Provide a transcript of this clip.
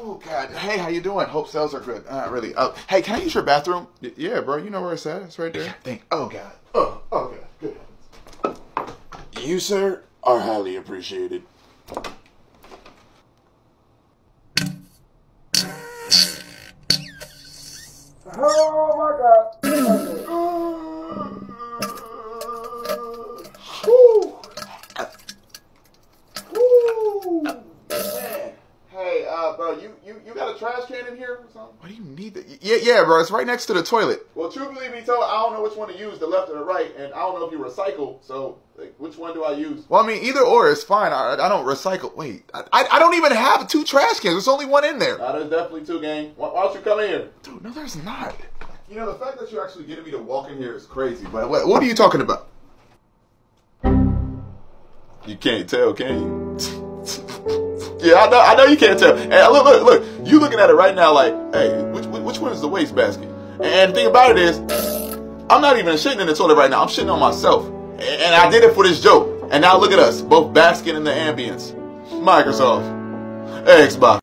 Oh God! Hey, how you doing? Hope sales are good. Not really. Oh, hey, can I use your bathroom? Y- yeah, bro. You know where it's at. It's right there. Thank. Oh God. Oh, oh God. Good. You, sir, are highly appreciated. Oh my God. bro, you, you, you got a trash can in here or something? What do you need that? Yeah, yeah, bro. It's right next to the toilet. Well, truthfully be told, I don't know which one to use, the left or the right, and I don't know if you recycle. So, like, which one do I use? Well, I mean, either or is fine. I, I don't recycle. Wait, I, I, I don't even have two trash cans. There's only one in there. Nah, there's definitely two, gang. Why, why don't you come in here? Dude, no, there's not. You know, the fact that you're actually getting me to walk in here is crazy. But what, what are you talking about? You can't tell, can you? yeah, I know. I know you can't tell. And look, look, look. You looking at it right now, like, hey, which which one is the waste basket? And the thing about it is, I'm not even shitting in the toilet right now. I'm shitting on myself. And I did it for this joke. And now look at us, both basking in the ambience. Microsoft, Xbox.